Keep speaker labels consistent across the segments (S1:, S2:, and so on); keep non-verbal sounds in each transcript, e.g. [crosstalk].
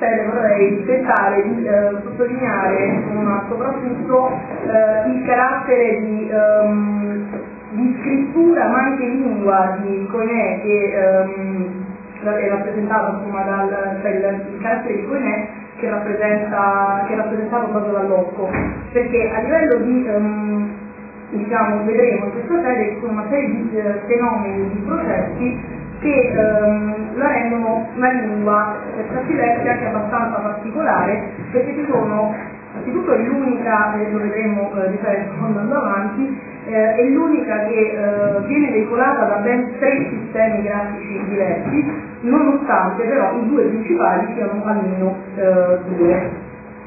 S1: cioè, vorrei tentare di eh, sottolineare insomma, soprattutto eh, il carattere di, um, di, scrittura ma anche lingua di Coinè che um, è rappresentato insomma, dal, cioè, il, il carattere di Coinè che, rappresenta, che è rappresentato proprio dall'occo perché a livello di um, diciamo, vedremo in questa serie una serie di eh, fenomeni, di processi che ehm, la rendono una lingua per certi versi anche abbastanza particolare perché ci sono innanzitutto è l'unica, e lo vedremo eh, ripeto andando avanti, eh, è l'unica che eh, viene veicolata da ben tre sistemi grafici diversi, nonostante però i due principali siano almeno eh, due.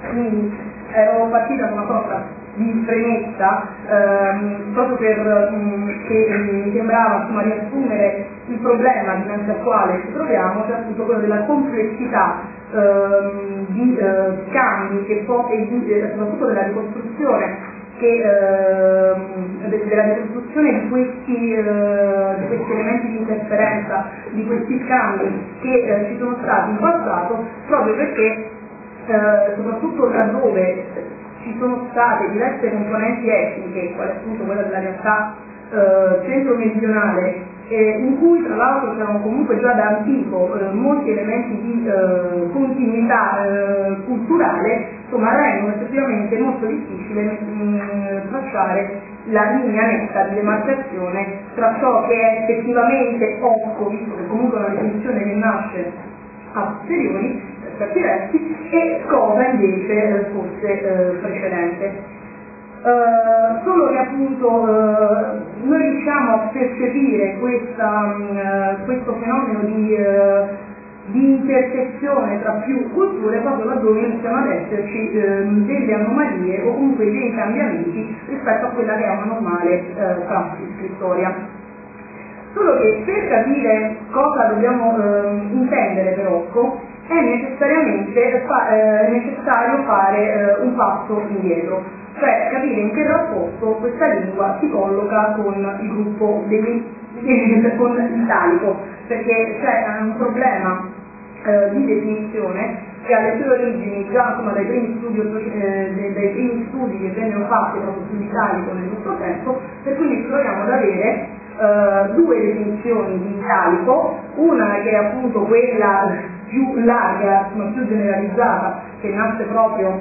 S1: Quindi ero partita con una sorta di premessa ehm, proprio per, mh, mm, mi sembrava insomma, riassumere il problema dinanzi al quale ci troviamo, cioè appunto quello della complessità ehm, di eh, scambi che può, e di, eh, soprattutto della ricostruzione che, ehm, della ricostruzione di questi, eh, di questi, elementi di interferenza, di questi scambi che eh, ci sono stati in passato, proprio perché eh, soprattutto laddove ci sono state diverse componenti etniche, quale appunto quella della realtà eh, centro-meridionale, eh, in cui tra l'altro c'erano comunque già da antico eh, molti elementi di eh, continuità eh, culturale, insomma rendono effettivamente molto difficile mh, mm, tracciare la linea netta di demarcazione tra ciò che è effettivamente occo, visto che comunque è una definizione che nasce a posteriori, certi versi e cosa invece eh, fosse eh, precedente. Uh, solo che appunto uh, noi riusciamo a percepire questa, uh, questo fenomeno di, di, intersezione tra più culture proprio laddove iniziano ad esserci ehm, delle anomalie o comunque dei cambiamenti rispetto a quella che è una normale prassi scrittoria. Solo che per capire cosa dobbiamo ehm, intendere per Occo è necessariamente fa, eh, necessario fare eh, un passo indietro, cioè capire in che rapporto questa lingua si colloca con il gruppo dei, [laughs] con perché c'è un problema eh, di definizione che ha le sue origini già insomma, dai, primi studi, eh, dai primi studi che vennero fatti proprio sull'italico nel nostro tempo, per cui ci troviamo ad avere eh, due definizioni di italico, una che è appunto quella più larga, ma più generalizzata, che nasce proprio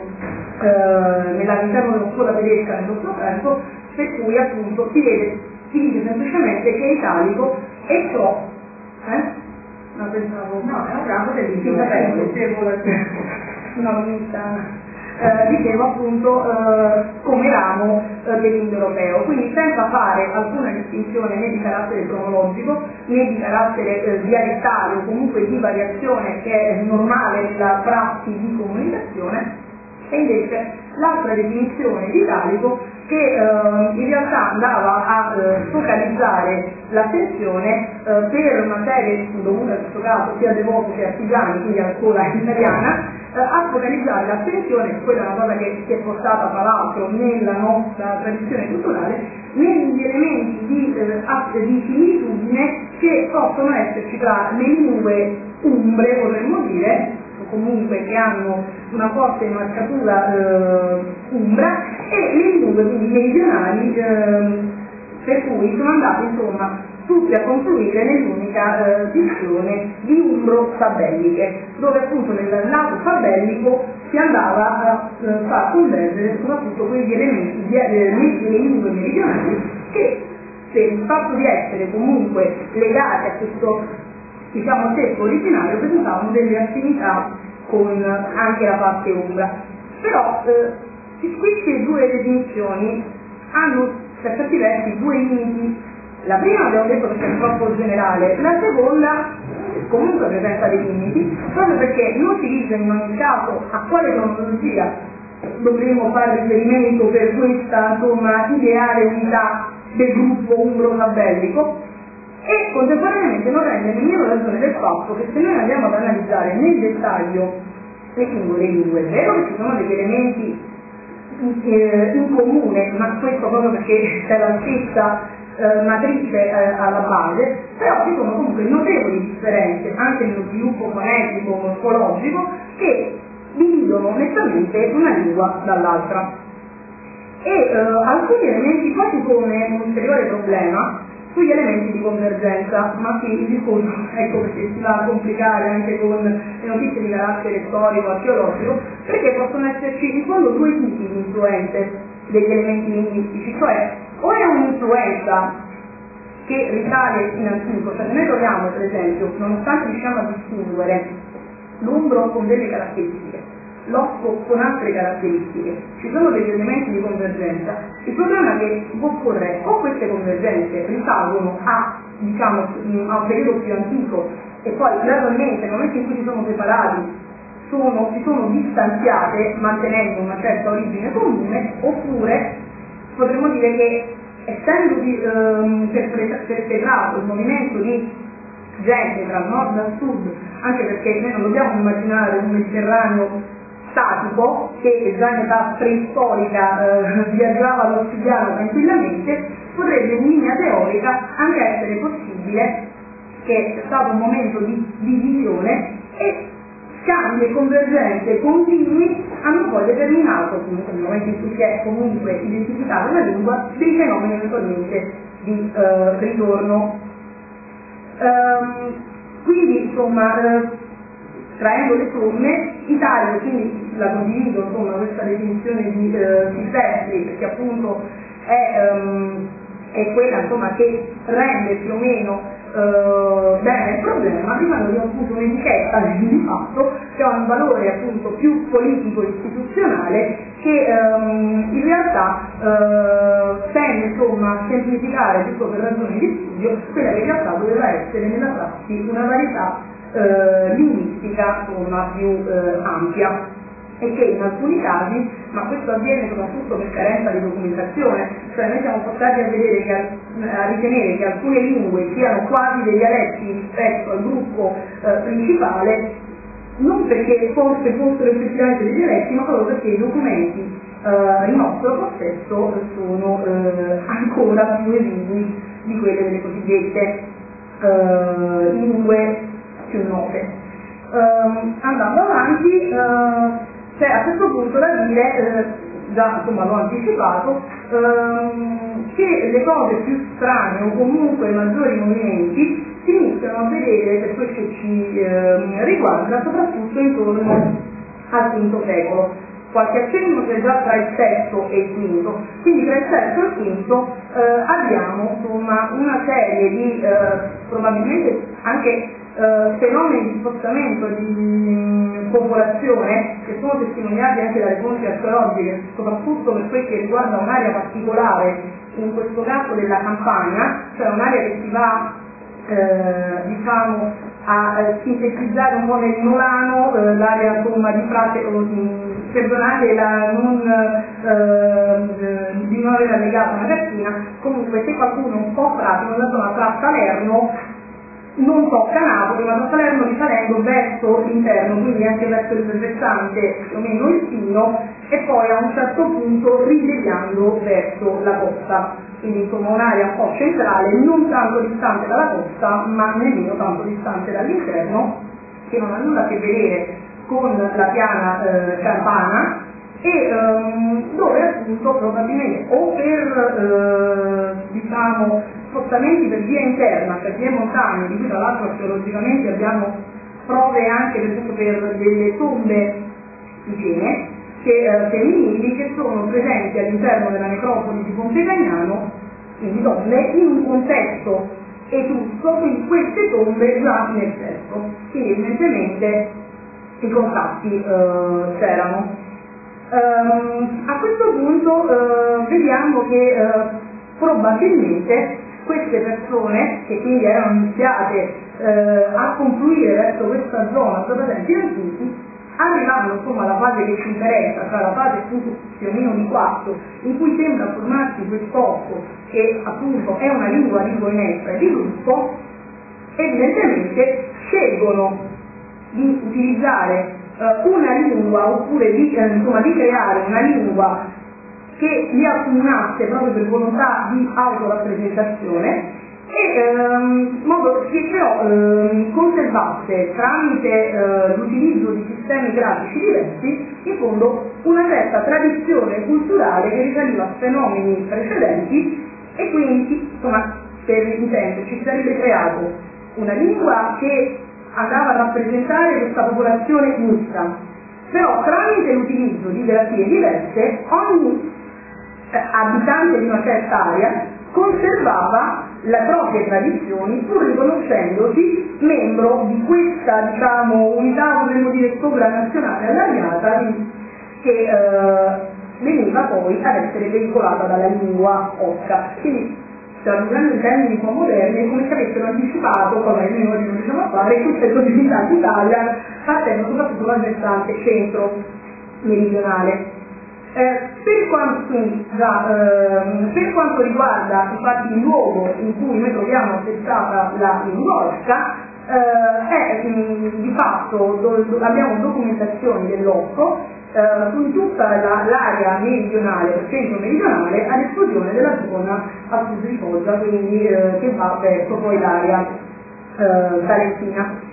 S1: eh, all'interno della scuola tedesca nel nostro tempo, per cui appunto si vede, si dice semplicemente che è italico e ciò, eh? No, pensavo, no, è un grado dell'intervento, no, eh, dicevo appunto eh, come ramo eh, dell'indoeuropeo, quindi senza fare alcuna distinzione né di carattere cronologico né di carattere eh, dialettale o comunque di variazione che è normale nella prassi di comunicazione e invece l'altra definizione di italico che eh, in realtà andava a eh, focalizzare l'attenzione eh, per una serie dovuta in questo caso sia devoti che artigiani, quindi scuola italiana, eh, a focalizzare l'attenzione, quella è una cosa che si è portata tra l'altro nella nostra tradizione culturale, negli elementi di, eh, di similitudine che possono esserci tra le lingue umbre, vorremmo dire, comunque che hanno una forte marcatura eh, umbra, e le lingue quindi meridionali, eh, per cui sono andate insomma tutti a confluire nell'unica eh, visione di umbro-sabelliche, dove appunto nel lato sabellico si andava a eh, far convergere soprattutto quegli elementi di, eh, delle lingue meridionali che per il fatto di essere comunque legati a questo diciamo testo originario presentavano delle affinità con anche la parte umbra. Però eh, queste due definizioni hanno per certi versi due limiti la prima abbiamo detto che è troppo generale, la seconda comunque presenta dei limiti, proprio perché non si dice in ogni caso a quale cronologia dovremo fare riferimento per questa insomma, ideale unità del gruppo umbro-tabellico e contemporaneamente non rende nemmeno ragione del fatto che se noi andiamo ad analizzare nel dettaglio le singole lingue, è vero che ci sono degli elementi in, eh, in comune, ma questo proprio perché c'è la stessa eh, matrice eh, alla base, però ci sono comunque notevoli differenze anche nello sviluppo fonetico, morfologico, che dividono nettamente una lingua dall'altra. E eh, alcuni elementi quasi come un ulteriore problema sugli elementi di convergenza, ma qui il discorso ecco perché si va a complicare anche con le notizie di carattere storico, archeologico, perché possono esserci in fondo due tipi di influenze degli elementi linguistici, cioè o è un'influenza che risale in antico, cioè noi troviamo per esempio, nonostante riusciamo a distinguere l'umbro con delle caratteristiche, l'osco con altre caratteristiche, ci sono degli elementi di convergenza, il problema è che occorre o queste convergenze risalgono a, diciamo, a un periodo più antico e poi gradualmente nel momento in cui si sono separati sono, si sono distanziate mantenendo una certa origine comune oppure potremmo dire che essendo ehm, perpetrato il movimento di gente tra nord e sud, anche perché noi non dobbiamo immaginare un Mediterraneo statico che già in età preistorica eh, viaggiava all'ossidiano tranquillamente, potrebbe in linea teorica anche essere possibile che c'è stato un momento di divisione e scambi e convergenze continui hanno poi determinato, nel momento in cui si è comunque identificata una lingua, dei fenomeni eventualmente di eh, ritorno. Um, quindi insomma eh, traendo le somme, Italia, quindi la condivido insomma questa definizione di eh, perché appunto è, um, è quella insomma, che rende più o meno eh, bene il problema, rimane appunto un'etichetta di fatto che ha un valore appunto più politico e istituzionale che ehm, in realtà eh, tende insomma a semplificare tutto per ragioni di studio quella che in realtà doveva essere nella prassi una varietà eh, linguistica insomma più eh, ampia. E che in alcuni casi, ma questo avviene soprattutto per carenza di documentazione, cioè noi siamo portati a, che, a ritenere che alcune lingue siano quasi dei dialetti rispetto al gruppo eh, principale, non perché forse fossero effettivamente dei dialetti, ma proprio perché i documenti eh, in nostro possesso sono eh, ancora più esigui di quelle delle cosiddette eh, lingue più note. Uh, andando avanti, uh, c'è a questo punto da dire, eh, già insomma l'ho anticipato, ehm, che le cose più strane o comunque i maggiori movimenti si iniziano a vedere per quel che ci eh, riguarda soprattutto intorno al V secolo. Qualche accenno c'è già tra il sesto e il quinto, quindi tra il sesto e il quinto eh, abbiamo insomma, una serie di eh, probabilmente anche eh, fenomeni di spostamento di popolazione che sono testimoniati anche dalle fonti archeologiche, soprattutto per quel che riguarda un'area particolare, in questo caso della campagna, cioè un'area che si va eh, diciamo, a eh, sintetizzare un po' nel Nolano, eh, l'area insomma, di frate, perdonate la non, eh, di non aver allegato una cartina, comunque se qualcuno un po' frate nella zona tra Salerno non tocca Napoli, ma da Salerno verso l'interno, quindi anche verso il versante o meno il Sino, e poi a un certo punto rideviando verso la costa. Quindi insomma un'area un po' centrale, non tanto distante dalla costa, ma nemmeno tanto distante dall'interno, che non ha nulla a che vedere con la piana eh, campana, e um, dove appunto probabilmente o per eh, diciamo spostamenti per via interna, per via montagne, di cui tra l'altro archeologicamente abbiamo prove anche per esempio per delle tombe piene, che, eh, femminili che sono presenti all'interno della necropoli di Ponte Cagnano, quindi donne, in un contesto etrusco, quindi queste tombe già in eccesso, quindi evidentemente i contatti eh, c'erano. Um, a questo punto uh, vediamo che uh, probabilmente queste persone, che quindi erano iniziate uh, a confluire verso questa zona proprio dai antichi, arrivavano insomma alla fase che ci interessa, cioè la fase più o meno di quarto, in cui sembra formarsi quest'otto, che appunto è una lingua di e di gruppo, evidentemente scelgono di utilizzare eh, una lingua oppure di, eh, insomma, di creare una lingua che li accomunasse proprio per volontà di autorappresentazione e ehm, modo che però ehm, conservasse tramite eh, l'utilizzo di sistemi grafici diversi in fondo una certa tradizione culturale che risaliva a fenomeni precedenti e quindi insomma per intenderci si sarebbe creato una lingua che andava a rappresentare questa popolazione mista. Però tramite l'utilizzo di grafie diverse ogni abitante di una certa area conservava le proprie tradizioni pur riconoscendosi membro di questa diciamo, unità, potremmo dire, sovranazionale allargata che eh, veniva poi ad essere veicolata dalla lingua osca. Quindi stiamo usando i termini un po' moderni come se avessero anticipato, come noi non riusciamo a fare, tutte le possibilità d'Italia, partendo soprattutto dal versante centro-meridionale. Eh, per, quanto, già, eh, per, quanto, riguarda infatti il luogo in cui noi troviamo attestata la lingorska, eh, è mh, di fatto do, do, abbiamo documentazioni dell'Occo eh, su tutta la, l'area meridionale, centro-meridionale, a esclusione della zona a sud di Foggia, quindi eh, che va verso poi l'area eh, talentina.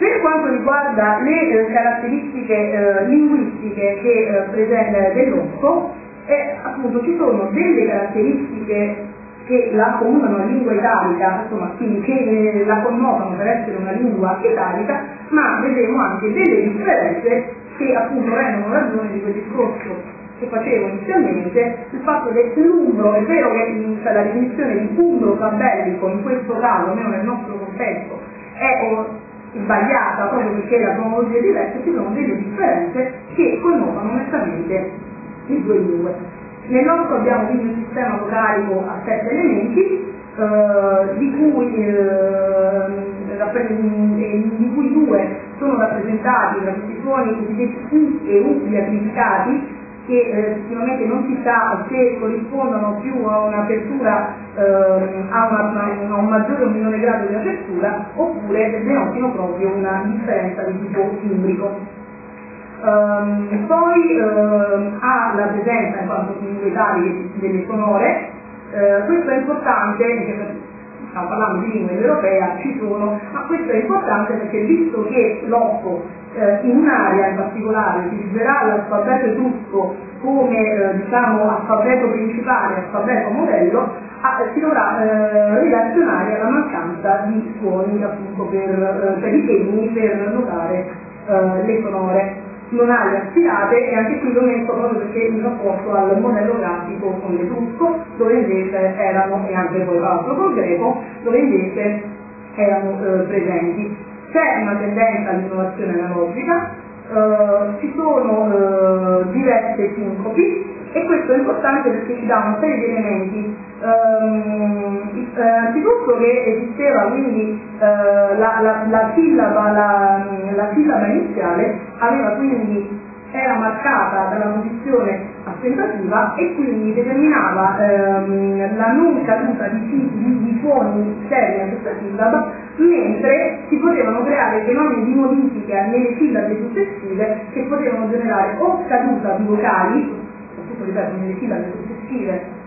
S1: Per quanto riguarda le eh, caratteristiche eh, linguistiche che, eh, presente dell'orso, eh, appunto ci sono delle caratteristiche che la accomunano alla lingua italica, insomma, quindi che eh, la connotano per essere una lingua italica, ma vedremo anche delle differenze che appunto rendono ragione di quel discorso che facevo inizialmente, il fatto che l'umbro, è vero che la definizione di umbro tabellico in questo caso, almeno nel nostro contesto, è sbagliata proprio perché la cronologia è diversa, ci sono delle differenze che connotano onestamente le due lingue. Nel nostro abbiamo quindi un sistema vocalico a sette elementi, eh, di, cui, eh, di, cui, due sono rappresentati da questi suoni cosiddetti U e U diacrificati, che eh, effettivamente non si sa se corrispondono più a un'apertura, eh, a, una, a, un maggiore o minore grado di apertura, oppure denotino proprio una differenza di tipo timbrico. Um, poi uh, ha la presenza in quanto tali delle sonore, uh, questo è importante stiamo parlando di lingua europea, ci sono, ma questo è importante perché visto che l'OPPO eh, in un'area in particolare utilizzerà l'alfabeto etrusco come eh, diciamo, alfabeto principale, alfabeto modello, a, si dovrà eh, relazionare alla mancanza di suoni appunto per, per i segni per notare eh, le sonore non ha le aspirate e anche qui lo metto proprio perché in rapporto al modello grafico con l'etrusco dove invece erano, e anche poi l'altro col greco, dove invece erano eh, presenti. C'è una tendenza all'innovazione analogica, eh, ci sono eh, diverse sincopi e questo è importante perché ci serie di elementi. Um, eh, anzitutto che esisteva quindi eh, la, la, la, sillaba, la, la sillaba iniziale quindi era marcata dalla posizione assentativa e quindi determinava ehm, la non caduta di, di, di suoni esterni a questa sillaba, mentre si potevano creare fenomeni di modifica nelle sillabe successive che potevano generare o caduta di vocali, soprattutto ripeto nelle sillabe successive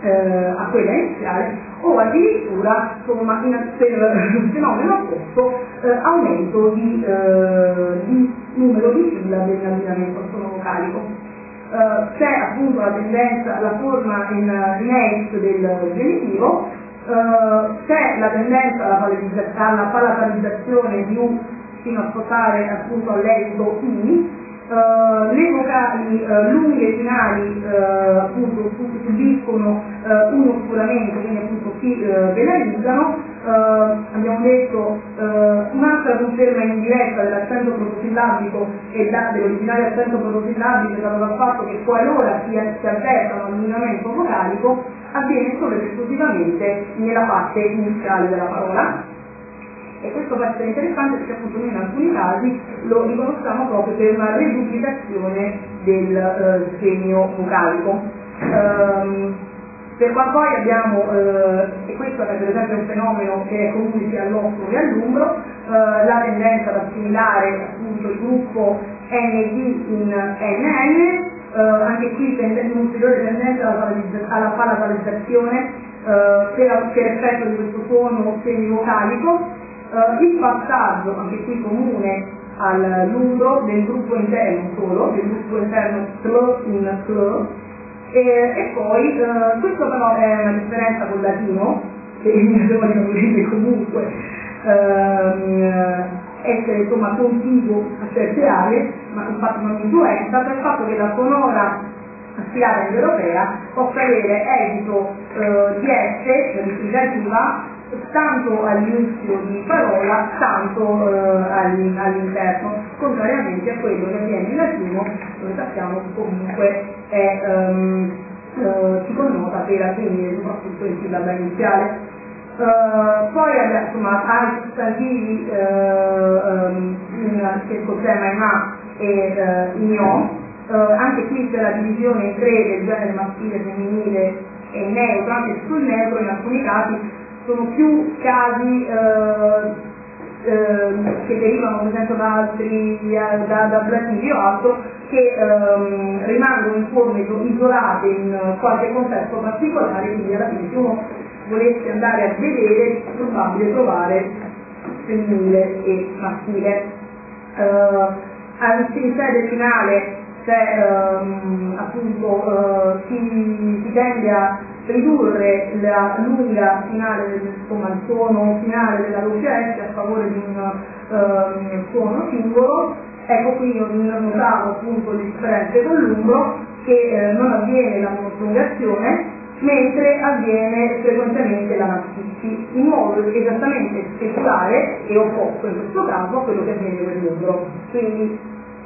S1: eh, a quella iniziale, o addirittura insomma, in, per [laughs] un fenomeno opposto eh, aumento di, eh, di, numero di sillabe nell'abbinamento vocalico. Uh, c'è appunto la tendenza, la forma in, ex del genitivo, uh, c'è la tendenza alla, alla palatalizzazione di U fino a spostare appunto all'esito I, Uh, le vocali uh, lunghe e finali uh, appunto subiscono un oscuramento, quindi appunto si penalizzano. abbiamo detto un'altra conferma indiretta dell'accento protosillabico e da, accento protosillabico è dato dal fatto che qualora si, si avverta un allungamento vocalico avviene solo ed esclusivamente nella parte iniziale della parola e questo può essere interessante perché appunto noi in alcuni casi lo riconosciamo proprio per una reduplicazione del eh, segno vocalico. Um, per qua poi abbiamo, eh, e questo è per esempio un fenomeno che è comune sia all'occhio che all'umbro, eh, la tendenza ad assimilare appunto il gruppo ND in NN, eh, anche qui un'ulteriore tendenza alla palatalizzazione eh, per, per effetto di questo suono semivocalico, eh, il passaggio, anche qui comune al lungo del gruppo interno solo, del gruppo interno slow in slow, e, e poi eh, questo però è una differenza col latino, che mi devo riconoscere comunque ehm, essere insomma contiguo a certe aree, ma un fatto non influenza, per il fatto che la sonora aspirata europea possa avere esito eh, di esse, riplicativa, tanto all'inizio di parola, tanto eh, all'interno, contrariamente a quello che avviene in latino, dove sappiamo che comunque è, um, uh, si connota per avvenire soprattutto in sillaba iniziale. Uh, poi abbiamo insomma altri sostantivi uh, um, che cos'è ma e uh, igno, anche qui c'è la divisione in tre del genere maschile, femminile e neutro, anche sul neutro in alcuni casi sono più casi eh, eh, che derivano per esempio da altri da, da Brasile o altro che ehm, rimangono in forme isolate in qualche contesto particolare quindi alla fine se uno volesse andare a vedere è probabile trovare femminile e maschile. In sede finale c'è um, appunto uh, si, si tende a ridurre la lunga finale, insomma il suono finale della voce S a favore di un um, suono singolo. Ecco qui io notavo appunto le differenze con l'umbro che eh, non avviene la monoprolungazione mentre avviene frequentemente la mastici in modo esattamente speculare e opposto in questo caso a quello che avviene per l'umbro. Quindi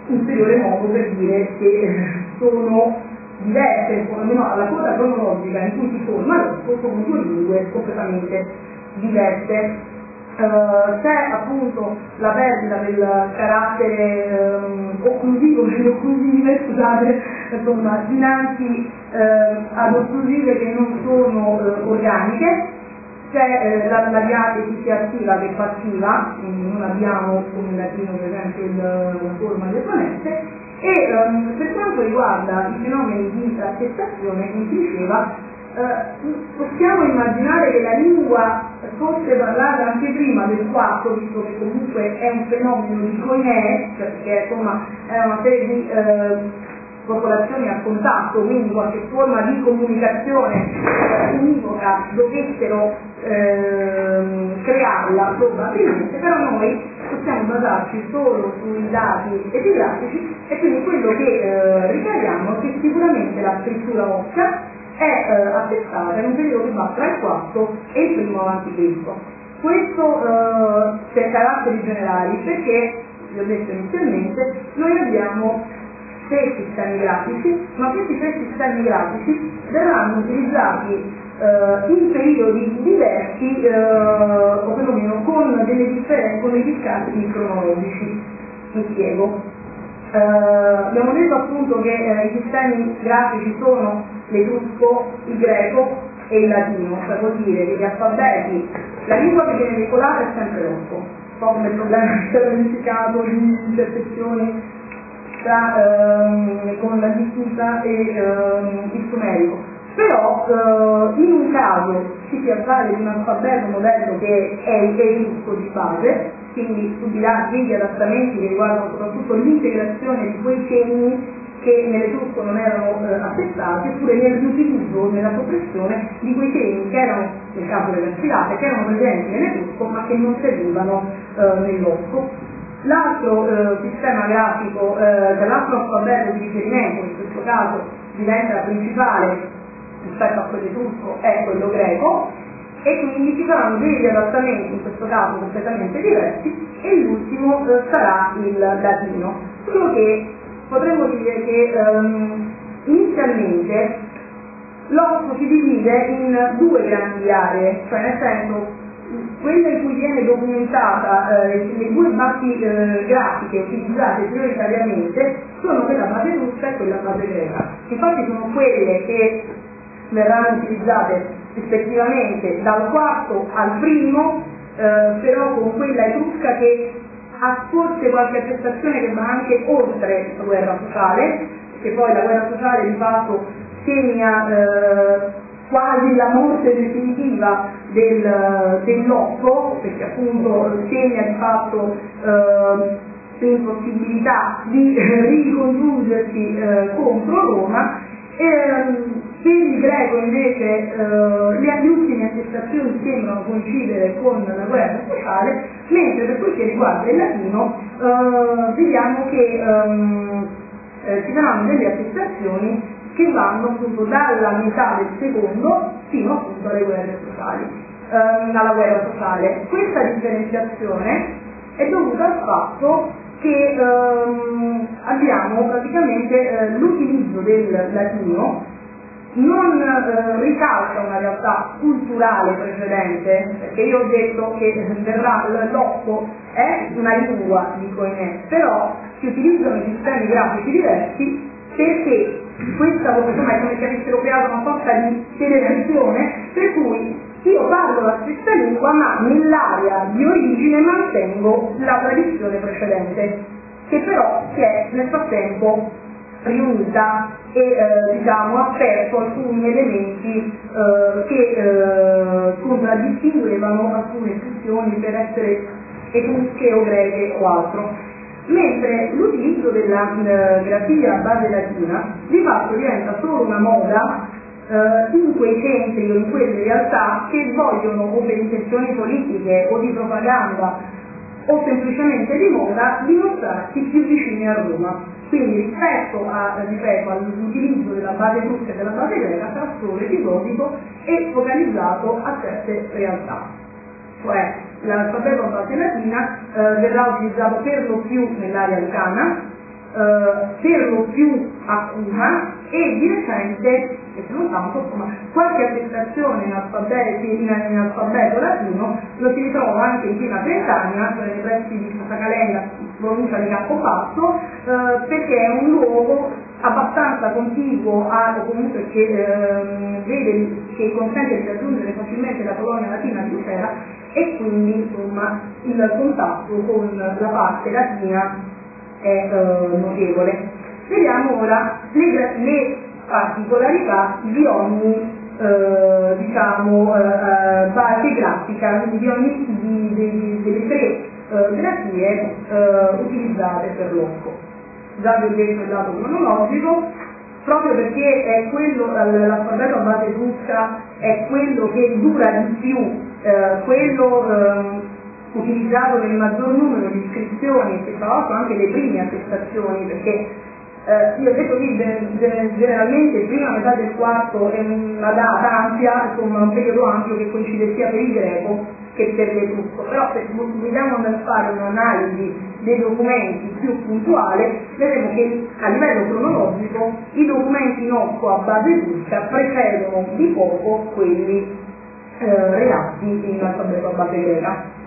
S1: ulteriore modo per dire che eh, sono diverse, almeno alla coda cronologica in cui si formano, sono due lingue completamente diverse. Uh, c'è appunto la perdita del carattere um, occlusivo, occlusive, scusate, insomma, dinanzi uh, ad occlusive che non sono uh, organiche, c'è la, la diatesi sia attiva che passiva, non abbiamo come in latino per esempio la forma del planete, e um, per quanto riguarda i fenomeni di attestazione, come si diceva, uh, possiamo immaginare che la lingua fosse parlata anche prima del quarto, visto che comunque è un fenomeno di coinè, perché insomma è una serie di uh, popolazioni a contatto, quindi qualche forma di comunicazione univoca dovessero ehm, crearla probabilmente, però noi possiamo basarci solo sui dati epigrafici e quindi quello che eh, ricariamo è che sicuramente la scrittura ossea è eh, attestata in un periodo che va tra il quarto e il primo avanti Cristo. Questo eh, per caratteri generali perché, vi ho detto inizialmente, noi abbiamo sei sistemi grafici, ma questi tre sistemi grafici verranno utilizzati eh, in periodi diversi eh, o perlomeno con delle differenze, con dei discatti cronologici. Mi spiego. Eh, abbiamo detto appunto che eh, i sistemi grafici sono l'etrusco, il greco e il latino, cioè vuol dire che gli alfabeti, la lingua che viene veicolata è sempre l'otto, un po' come il problema che si è verificato di intersezioni tra, ehm, con la distinta e ehm, il sumerico però eh, in un caso ci si avvale di un alfabeto modello che è etrusco di base, quindi subirà degli adattamenti che riguardano soprattutto l'integrazione di quei segni che nell'etrusco non erano eh, accettati, oppure nel riutilizzo, nella soppressione di quei segni che erano, nel caso delle sfilate, che erano presenti nell'etrusco ma che non servivano eh, nell'osco. L'altro eh, sistema grafico, eh, dell'altro alfabeto di riferimento, in questo caso diventa principale rispetto a quello turco è quello greco e quindi ci saranno degli adattamenti, in questo caso completamente diversi, e l'ultimo eh, sarà il latino. Solo che potremmo dire che um, inizialmente l'osso si divide in due grandi aree, cioè nel senso quella in cui viene documentata eh, le due basi eh, grafiche utilizzate prioritariamente sono quella base russa e quella base greca. Infatti sono quelle che verranno utilizzate rispettivamente dal quarto al primo, eh, però con quella etrusca che ha forse qualche attestazione che va anche oltre la guerra sociale, che poi la guerra sociale di fatto segna eh, quasi la morte definitiva del, dell'otto, perché appunto segna di fatto eh, l'impossibilità di ricongiungersi eh, contro Roma. E, ehm, per il greco invece eh, le ultime attestazioni sembrano coincidere con la guerra sociale, mentre per quel che riguarda il latino eh, vediamo che ehm, eh, ci saranno delle attestazioni che vanno appunto dalla metà del secondo fino appunto alle guerre sociali, ehm, alla guerra sociale. Questa differenziazione è dovuta al fatto che ehm, abbiamo praticamente eh, l'utilizzo del latino non eh, ricalca una realtà culturale precedente, perché io ho detto che l'otto è una lingua di Coinè, però si utilizzano sistemi grafici diversi perché questa insomma, è come se avessero creato una sorta di federazione per cui io parlo la stessa lingua ma nell'area di origine mantengo la tradizione precedente che però si è nel frattempo riunita e eh, diciamo, ha perso alcuni elementi eh, che eh, contraddistinguevano alcune espressioni per essere etrusche o greche o altro mentre l'utilizzo della eh, grafia a base latina di fatto diventa solo una moda eh, in quei centri o in quelle realtà che vogliono o per intenzioni politiche o di propaganda o semplicemente di moda dimostrarsi più vicini a Roma. Quindi rispetto, a, ripeto, all'utilizzo della base turca e della base greca sarà solo episodico e focalizzato a certe realtà cioè l'alfabeto base latina eh, verrà utilizzato per lo più nell'area arcana, eh, per lo più a Cuma e di recente, e se non tanto, insomma, qualche attestazione in in, in alfabeto latino lo si ritrova anche in Prima Bretagna, cioè nei pressi di Santa Calenda, provincia di Campobasso, eh, perché è un luogo abbastanza contiguo a, o comunque che eh, vede che consente di raggiungere facilmente la colonia latina di Lucera e quindi insomma il contatto con la parte latina è eh, notevole. Vediamo ora le, le particolarità di ogni eh, diciamo, eh, eh base grafica, quindi di ogni di, di, delle tre eh, grafie eh, utilizzate per l'occo. Già vi ho detto il lato cronologico, proprio perché è quello, l'alfabeto a base russa è quello che dura di più, eh, quello eh, utilizzato nel maggior numero di iscrizioni e tra l'altro anche le prime attestazioni, perché eh, io detto che generalmente prima metà del quarto è una data ampia, insomma un periodo ampio che coincide sia per il greco che per l'etrusco, però se vogliamo andare a fare un'analisi dei documenti più puntuale, vedremo che a livello cronologico i documenti nostro a base turca precedono di poco quelli eh, redatti in alfabeto a base.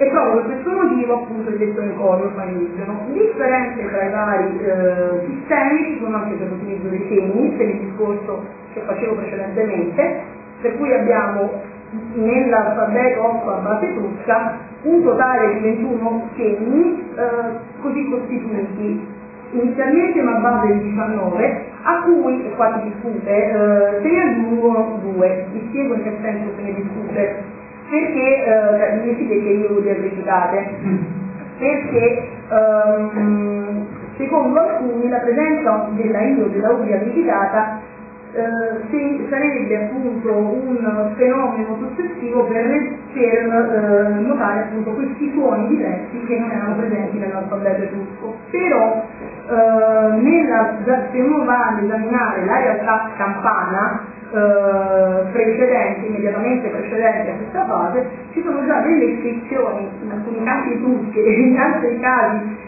S1: E proprio per questo motivo appunto il detto coro famigliano. Differenze tra i vari eh, sistemi ci sono anche per l'utilizzo dei segni, per il discorso che facevo precedentemente, per cui abbiamo nell'alfabeto 8 a base turca un totale di 21 segni eh, così costituiti inizialmente ma a base di 19 a cui, e qua si discute, eh, se ne aggiungono due, vi spiego in che senso se ne discute, perché eh, le siglette iudi amplificate, perché ehm, secondo alcuni la presenza della io della UDI amplificata eh, sarebbe appunto un fenomeno successivo per, per eh, notare appunto questi suoni diversi che non erano presenti nell'alfabeto etrusco. Però eh, nella, se uno va ad esaminare la realtà campana eh, precedente, immediatamente precedente a questa fase, ci sono già delle iscrizioni, in alcuni casi etrusche e in altri casi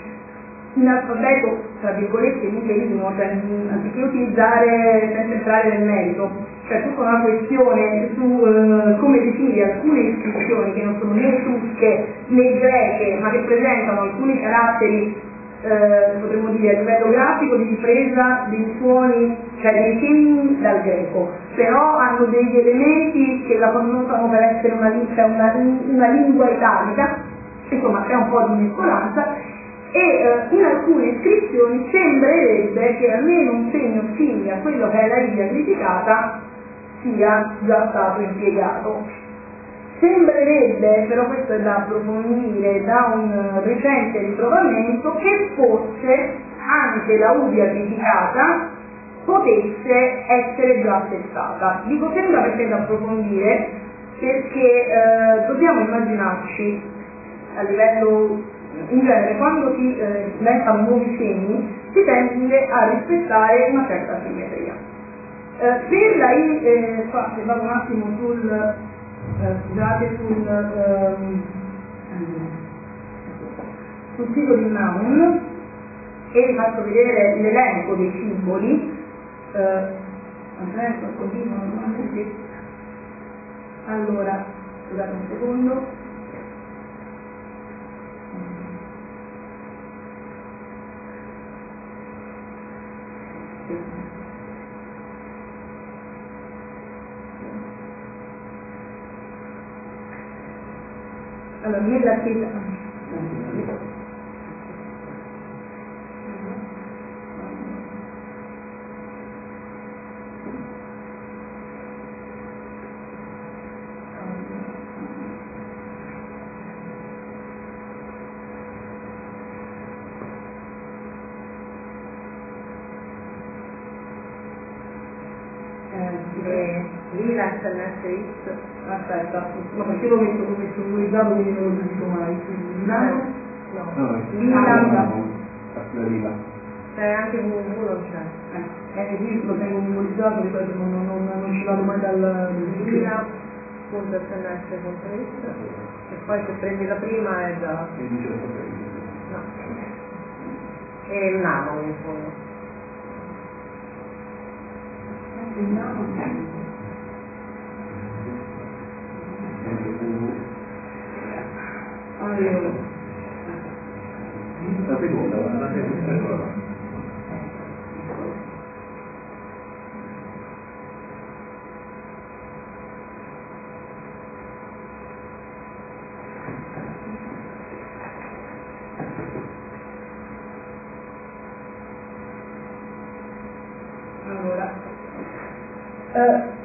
S1: in alfabeto, tra virgolette, nicherino, cioè anziché utilizzare senza entrare nel merito, cioè tutta una questione su eh, come definire alcune iscrizioni che non sono né etrusche né greche, ma che presentano alcuni caratteri, eh, potremmo dire, a livello grafico di ripresa dei suoni, cioè dei segni dal greco, però hanno degli elementi che la connotano per essere una, cioè una, una lingua italica, insomma c'è un po' di mescolanza e eh, in alcune iscrizioni sembrerebbe che almeno un segno simile a quello che è la I criticata sia già stato impiegato. Sembrerebbe, però questo è da approfondire, da un recente ritrovamento, che forse anche la U criticata potesse essere già attestata. Dico sembra perché da approfondire perché eh, dobbiamo immaginarci a livello in genere quando si eh, inventano nuovi segni si tende a rispettare una certa simmetria. Eh, per la eh, qua se vado un attimo sul, eh, scusate, sul, ehm, sul sito di Noun e vi faccio vedere l'elenco dei simboli, eh, allora, scusate un secondo, allora nella chiesa
S2: sms aspetta ma perché l'ho messo come simbolizzato quindi non lo dico mai.
S1: Milano?
S2: no,
S1: no. Milano
S2: c'è anche www non c'è.
S1: Eh, eh qui lo tengo memorizzato ripeto non, non, non, non ci vado mai dal
S2: Milano.sms.it e poi se prendi la prima è già. No. È nano in fondo
S1: il nano
S3: Allora, la seconda, la seconda.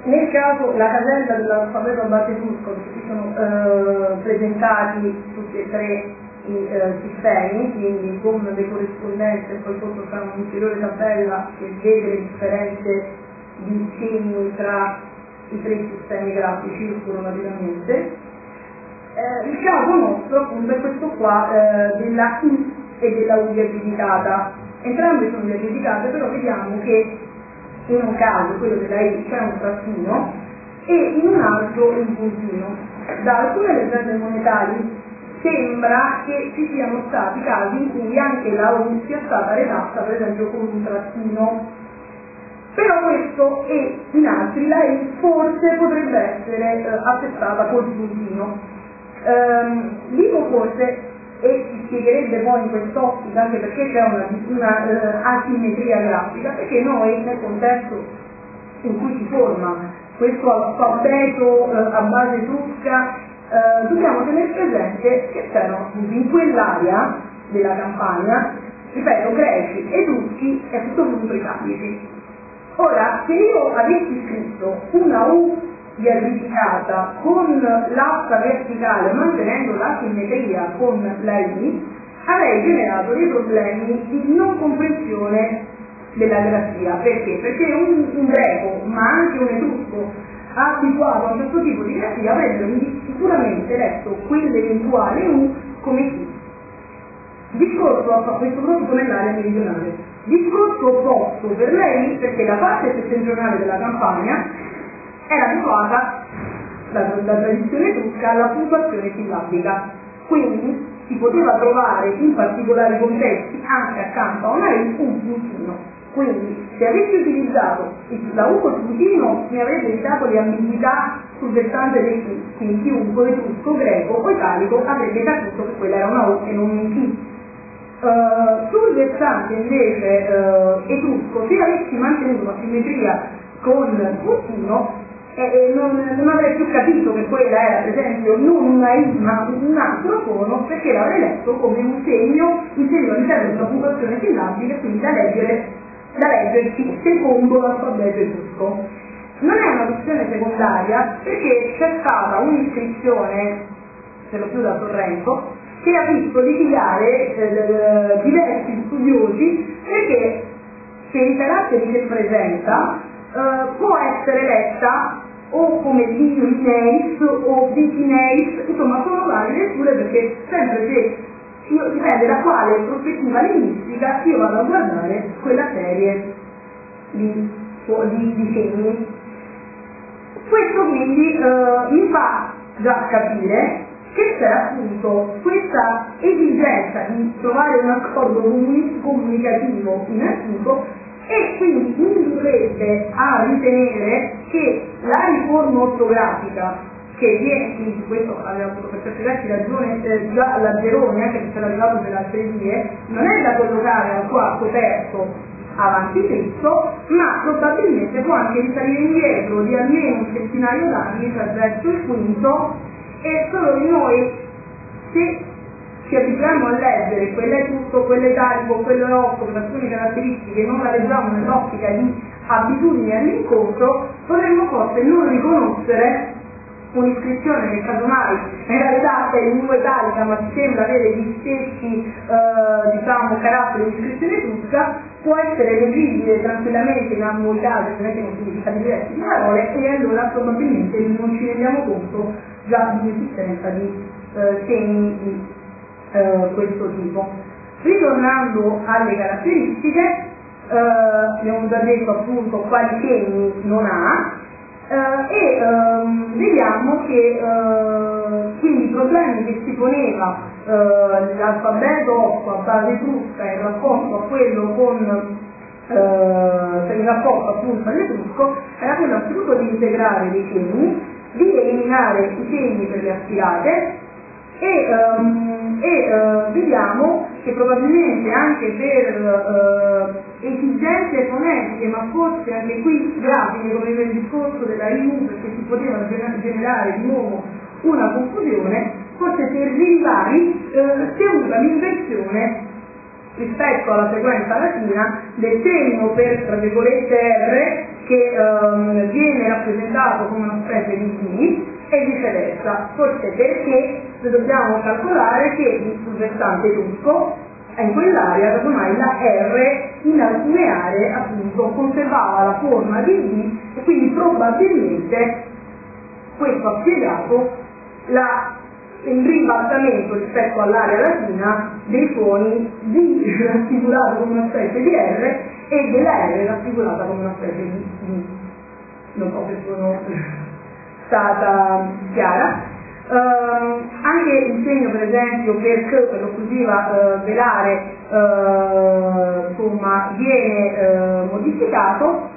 S1: nel caso la casella dell'alfabeto a base turco, che si sono eh, presentati tutti e tre i eh, sistemi, quindi con le corrispondenze e poi sotto c'è un'ulteriore tabella che vede le differenze di segni tra i tre sistemi grafici, rapidamente. Eh, il caso nostro appunto è questo qua eh, della I e della U diagnosticata. Entrambe sono diagnosticate, però vediamo che in un caso, quello della I, c'è un trattino e in un altro un puntino. Da alcune leggende monetarie sembra che ci siano stati casi in cui anche la U sia stata redatta per esempio con un trattino. Però questo e in altri la I forse potrebbe essere eh, attestata col puntino. Ehm, dico forse e si spiegherebbe poi in quest'ottica anche perché c'è una, una uh, asimmetria grafica, perché noi nel contesto in cui si forma questo alfabeto uh, a base etrusca uh, dobbiamo tenere presente che c'erano in quell'area della campagna, ripeto, greci, etruschi e a questo punto italici. Ora, se io avessi scritto una U diagnosticata con l'asta verticale mantenendo la simmetria con la I, avrei generato dei problemi di non comprensione della grafia. Perché? Perché un, un greco, ma anche un etrusco abituato a un certo tipo di grafia avrebbero sicuramente letto quell'eventuale U come I. Discorso a questo proprio nell'area meridionale. Discorso opposto per lei perché la parte settentrionale della campagna era abituata dalla tradizione turca alla puntuazione sillabica. Quindi si poteva trovare in particolari contesti anche accanto a una I un puntino. Quindi se avessi utilizzato la U col puntino mi avrebbe evitato le ambiguità sul versante dei chi, quindi chiunque etrusco, greco o italico avrebbe capito che quella era una U e non un chi. Uh, sul versante invece uh, etrusco, se avessi mantenuto una simmetria con puntino, e non, non, avrei più capito che quella era per esempio non una I ma un altro suono perché l'avrei letto come un segno, un segno all'interno di una puntuazione sillabile, quindi da leggere, da leggersi secondo l'alfabeto etrusco. Non è una questione secondaria perché c'è stata un'iscrizione, per lo più da Sorrento, che ha visto litigare eh, diversi studiosi perché per i caratteri che presenta eh, può essere letta o come Dineis o Bitineis, insomma sono varie letture perché sempre se io, dipende da quale prospettiva linguistica io vado a guardare quella serie di, di, di segni. Questo quindi eh, mi fa già capire che c'è appunto questa esigenza di trovare un accordo comunicativo innanzitutto e quindi indurrebbe a ritenere che la riforma ortografica che viene, questo aveva avuto per certi versi ragione eh, già la Geroni, anche se c'era arrivato per altre vie, non è da collocare al quarto terzo avanti Cristo, ma probabilmente può anche risalire indietro di almeno un centinaio d'anni, cioè verso il quinto, e solo noi, se ci abituiamo a leggere quelle tutto, quelle italico, quelle rotto, per alcune caratteristiche, non la leggiamo nell'ottica di abitudini all'incontro, potremmo forse non riconoscere un'iscrizione che casomai era redatta in lingua italica ma sembra avere gli stessi eh, diciamo, caratteri di iscrizione turca può essere leggibile tranquillamente in ambito casi ovviamente con significati diversi di parole e allora probabilmente non ci rendiamo conto già di esistenza di eh, segni di eh, questo tipo. Ritornando alle caratteristiche, eh, abbiamo già detto appunto quali segni non ha e ehm, vediamo che eh, quindi i problemi che si poneva eh, l'alfabeto a base etrusca in rapporto a quello con eh, in rapporto appunto all'etrusco era quello anzitutto di integrare dei segni, di eliminare i segni per le aspirate e, um, e uh, vediamo che probabilmente anche per uh, esigenze fonetiche, ma forse anche qui grafiche come nel discorso della RIU, perché si poteva generare di nuovo una confusione, forse per vari uh, si è usa l'inversione rispetto alla sequenza latina del segno per tra virgolette R che um, viene rappresentato come una specie di T e viceversa, forse perché dobbiamo calcolare che sul versante turco in quell'area casomai la R in alcune aree appunto conservava la forma di D e quindi probabilmente questo ha spiegato la, il ribaltamento rispetto all'area latina dei suoni D raffigurato come una specie di R e della R raffigurata come una specie di D. Non so se sono stata chiara. Uh, anche il segno per esempio per K, per l'occlusiva uh, velare, uh, insomma, viene uh, modificato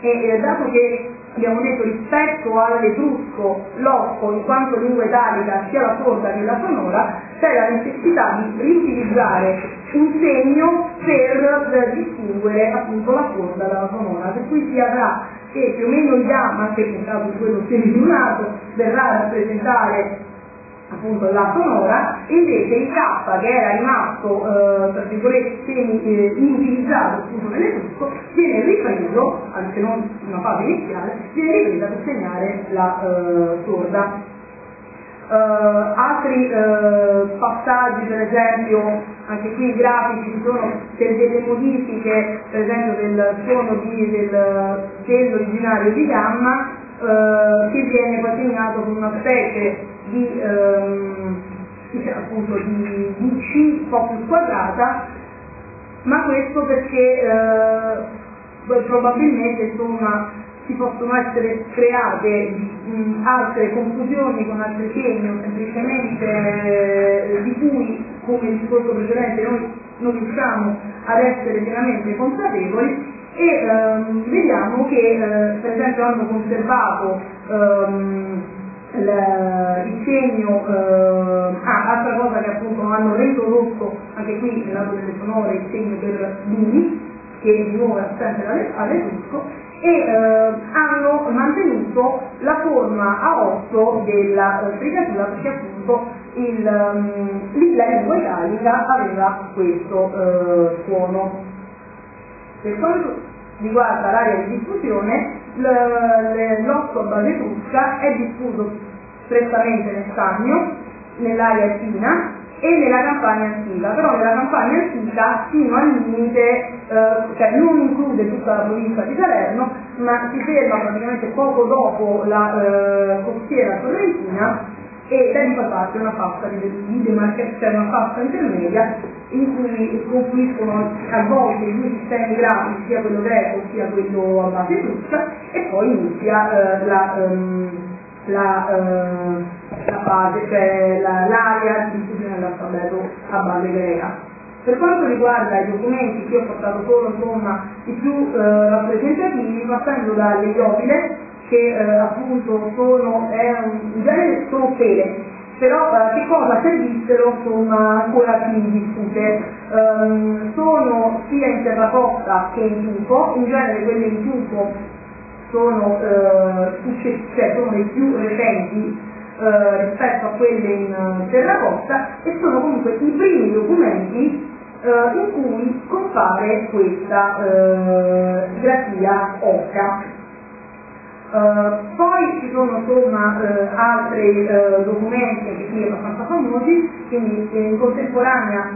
S1: e dato che abbiamo detto rispetto all'etrusco l'occo in quanto lingua italica sia la sorda che la sonora, c'è la necessità di riutilizzare un segno per distinguere appunto la sorda dalla sonora, per cui si avrà che più o meno il gamma, che nel caso di quello semilunato, verrà a rappresentare appunto la sonora, invece il K che era rimasto eh, tra virgolette eh, inutilizzato appunto nell'etrusco viene ripreso, anche non una fase iniziale, viene ripresa per segnare la eh, sorda. Uh, altri uh, passaggi per esempio anche qui grafici ci sono delle modifiche per esempio del suono di, del, dell'originario di gamma uh, che viene poi segnato con una specie di, um, appunto di, di C un po' più quadrata ma questo perché probabilmente insomma ci possono essere create mh, altre confusioni con altri segni o semplicemente eh, di cui, come il discorso precedente, noi non riusciamo ad essere pienamente consapevoli e ehm, vediamo che eh, per esempio hanno conservato ehm, il segno, eh, ah, altra cosa che appunto hanno reintrodotto anche qui nel lato delle sonore il segno per Bini, che di nuovo è sempre all'etrusco, e eh, hanno mantenuto la forma a 8 della eh, perché appunto il, um, la lingua italica aveva questo eh, suono. Per quanto riguarda l'area di diffusione, l'otto a base è diffuso strettamente nel Sannio, nell'area alpina e nella campagna antica, però nella campagna antica fino al limite, eh, cioè non include tutta la provincia di Salerno, ma si ferma praticamente poco dopo la eh, costiera sorrentina e da lì poi parte una fascia di, demarcazione, una fascia intermedia in cui confluiscono a volte i due sistemi grafici, sia quello greco sia quello a base etrusca, e poi inizia eh, la, um, la, uh, la, base, cioè la, l'area di diffusione dell'alfabeto a base greca. Per quanto riguarda i documenti che ho portato solo insomma, i più uh, rappresentativi, partendo dall'Eliopide, che eh, appunto sono, è un, in genere sono tele, però eh, che cosa servissero sono ancora più discute. Um, sono sia in terracotta che in tubo, in genere quelle in tubo sono, eh, cioè, sono le più recenti eh, rispetto a quelle in terracotta e sono comunque i primi documenti uh, in cui compare questa uh, grafia oca. Uh, poi ci sono insomma uh, altri documenti anche qui abbastanza famosi, quindi in contemporanea,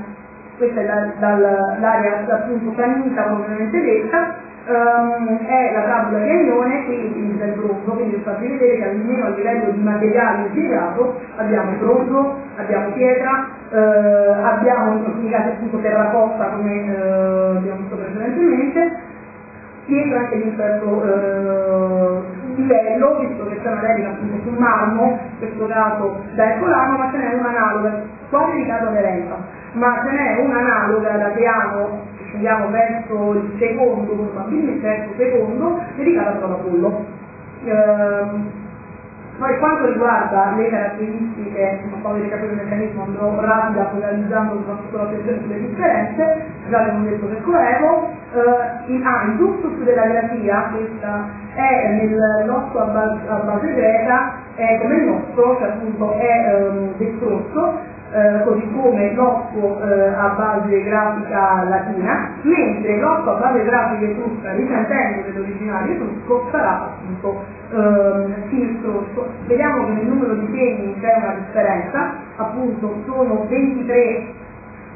S1: questa è da, dall'area appunto canita propriamente detta, um, è la tavola di Agnone che utilizza il bronzo, quindi per farvi vedere che almeno a livello di materiale impiegato abbiamo bronzo, abbiamo pietra, abbiamo in alcuni casi appunto terracotta come abbiamo visto precedentemente, pietra anche di un certo eh, livello, visto che c'è una dedica appunto sul marmo, questo dato da Ercolano, ma ce n'è un'analoga, quasi di Cato Verenza, ma ce n'è un'analoga da Teano, scendiamo verso il secondo, probabilmente il terzo secondo, dedicata a Apollo. Eh, poi quanto riguarda le caratteristiche, un po' di capire il meccanismo, andrò rapida focalizzando soprattutto l'attenzione sulle differenze, già abbiamo detto che coevo, eh, in, ah, il ductus della grafia, questa è nel nostro a base greca, è come il nostro, cioè appunto è ehm, destrozzo, eh, così come l'otto eh, a base grafica latina, mentre l'otto a base grafica etrusca, risentendo dell'originale etrusco, sarà appunto ehm, filtro. Vediamo che nel numero di segni c'è una differenza, appunto sono 23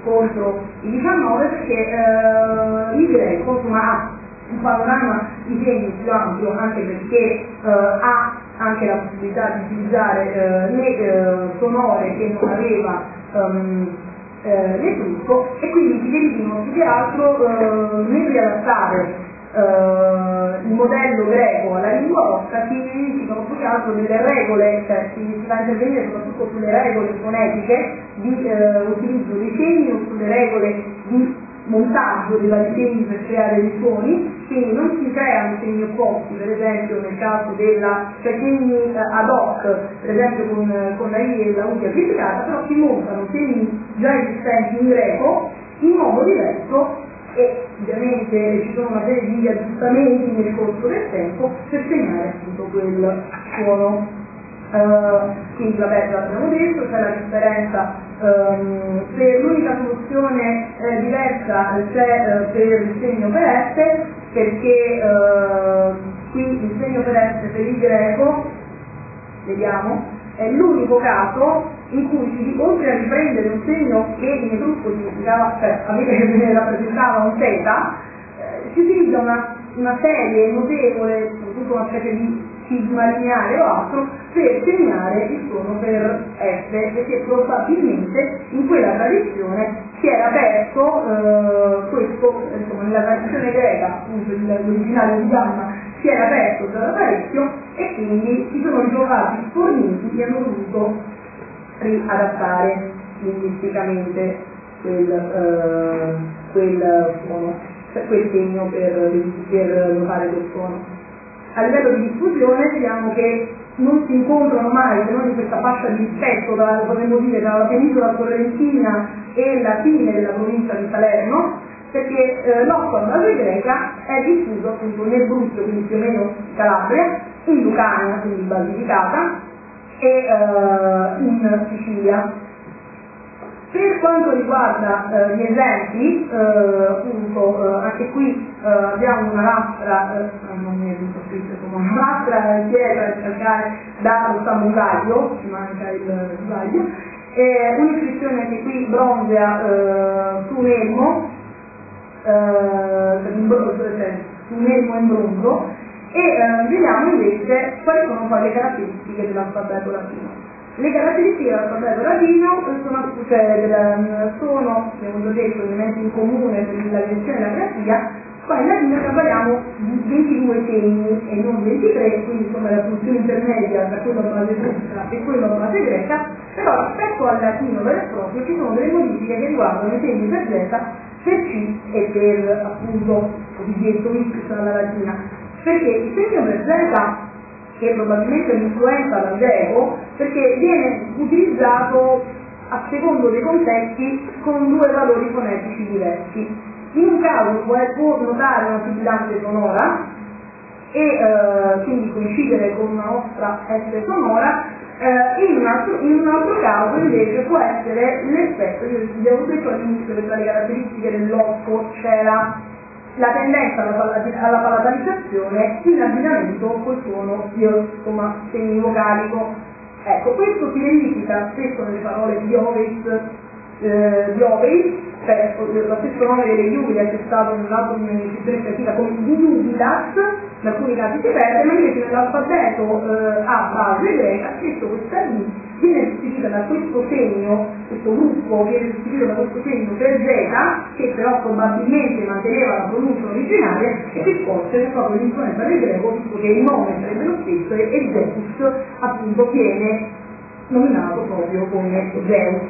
S1: contro i 19 perché eh, greco insomma, ha un panorama di segni più ampio anche perché eh, ha anche la possibilità di utilizzare eh, le eh, sonore che non aveva um, eh, l'etrusco e quindi si derivano più che altro eh, nel riadattare eh, il modello greco alla lingua vostra si verificano più che altro delle regole, cioè si, si va a intervenire soprattutto sulle regole fonetiche di eh, utilizzo dei segni o sulle regole di montaggio dei vari segni per creare dei suoni, quindi non si creano segni opposti, per esempio nel caso della, cioè segni eh, ad hoc, per esempio con, con la I e la U amplificata, però si montano segni già esistenti in greco in modo diverso e ovviamente ci sono una serie di aggiustamenti nel corso del tempo per segnare appunto quel suono. Uh, quindi vabbè, già abbiamo detto, c'è la differenza per l'unica soluzione eh, diversa c'è eh, per il segno per S perché uh, qui il segno per S per il greco, vediamo, è l'unico caso in cui si, oltre a riprendere un segno che in etrusco significava, cioè [laughs] rappresentava un teta, eh, si utilizza una, una serie notevole, soprattutto una specie di sigma lineare o altro, per segnare il suono per S, perché probabilmente in quella tradizione si era aperto eh, questo, insomma, nella tradizione greca, appunto l'originale di Gamma, si era aperto già da parecchio e quindi si sono ritrovati forniti che hanno dovuto riadattare linguisticamente quel, eh, quel suono, cioè quel segno per, per notare quel suono. A livello di diffusione vediamo che non si incontrano mai se non in questa fascia di rispetto potremmo dire, tra la penisola sorrentina e la fine della provincia di Salerno, perché eh, l'occo a base greca è diffuso appunto nel Bruzio, quindi più o meno Calabria, in Lucania, quindi Basilicata, e eh, in Sicilia. Per quanto riguarda eh, gli esempi, eh, appunto, eh, anche qui eh, abbiamo una lastra, eh, non mi è venuto scritto come una lastra pietra da cercare da un samuraio, ci manca il sbaglio, un'iscrizione anche qui bronzea su elmo, cioè, su un elmo in bronzo, e vediamo invece quali sono le caratteristiche dell'alfabeto latino. Le caratteristiche dell'alfabeto latino sono, cioè, sono, abbiamo detto, elementi in comune per la lezione della grafia, qua in latino abbiamo 22 segni e non 23, quindi insomma la funzione intermedia tra quello a base giusta e quello a base greca, però rispetto al latino vero e proprio ci sono delle modifiche che riguardano i segni per Z, per C e per appunto cosiddetto X alla latina. Perché il segno per Z che probabilmente è un'influenza dal greco, perché viene utilizzato a secondo dei contesti con due valori fonetici diversi. In un caso può notare una sibilante sonora e eh, quindi coincidere con una nostra S sonora, eh, in, un altro, in, un altro, caso invece può essere l'effetto, detto all'inizio che tra le caratteristiche dell'occo c'era la tendenza alla, palatalizzazione in abbinamento col suono insomma, semivocalico. Ecco, questo si verifica spesso nelle parole di Oveis, eh, di Oveis cioè lo stesso nome delle Iubi è stato in un'iscrizione creativa come Iubidas, in alcuni casi si perde, ma invece nell'alfabeto eh, a base greca spesso questa I viene sostituita da questo segno, questo gruppo viene sostituito da questo segno per Z, che però probabilmente manteneva la pronuncia originaria, e per forza è proprio l'influenza del greco, visto che il nome sarebbe lo stesso e il Zeus appunto viene nominato proprio come Zeus.